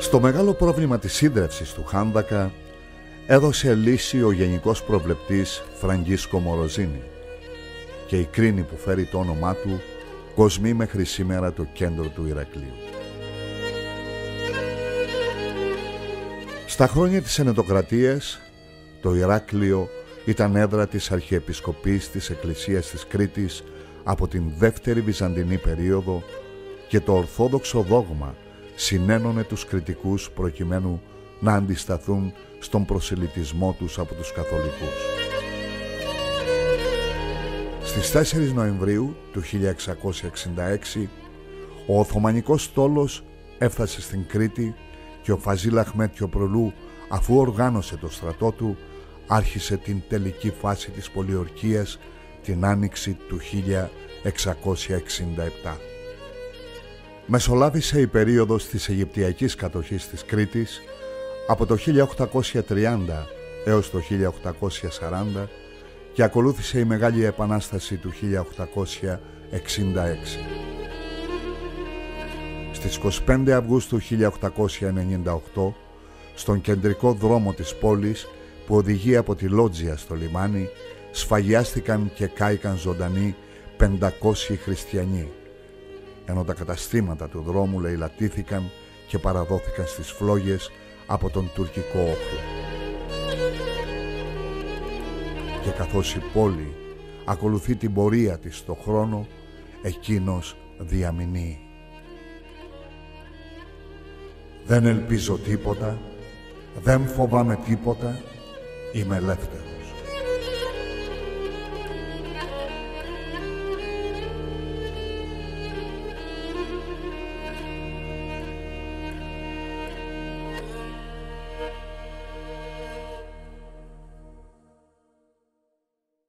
Στο μεγάλο πρόβλημα της σύντρευσης του Χάνδακα έδωσε λύση ο γενικός προβλεπτής Φραγκίσκο Μοροζίνη και η κρίνη που φέρει το όνομά του κοσμεί μέχρι σήμερα το κέντρο του Ηρακλείου. Στα χρόνια της Ενετοκρατίας το Ηράκλειο ήταν έδρα της Αρχιεπισκοπής της Εκκλησίας της Κρήτης από την δεύτερη Βυζαντινή περίοδο και το Ορθόδοξο δόγμα συνένωνε τους κριτικούς προκειμένου να αντισταθούν στον προσελητισμό τους από τους καθολικούς. Στις 4 Νοεμβρίου του 1666 ο Οθωμανικός στόλος έφτασε στην Κρήτη και ο Φαζίλ Αχμέτιο Προλού αφού οργάνωσε το στρατό του άρχισε την τελική φάση της πολιορκίας την άνοιξη του 1667. Μεσολάβησε η περίοδος της Αιγυπτιακής κατοχής της Κρήτης από το 1830 έως το 1840 και ακολούθησε η Μεγάλη Επανάσταση του 1866. Στις 25 Αυγούστου 1898, στον κεντρικό δρόμο της πόλης που οδηγεί από τη Λότζια στο λιμάνι, σφαγιάστηκαν και κάηκαν ζωντανοί 500 χριστιανοί, ενώ τα καταστήματα του δρόμου λαιλατήθηκαν και παραδόθηκαν στις φλόγες από τον τουρκικό όχλο. Και καθώς η πόλη ακολουθεί την πορεία της στο χρόνο, εκείνος διαμηνύει. Δεν ελπίζω τίποτα, δεν φοβάμαι τίποτα, είμαι ελεύθερος.